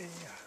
Yeah.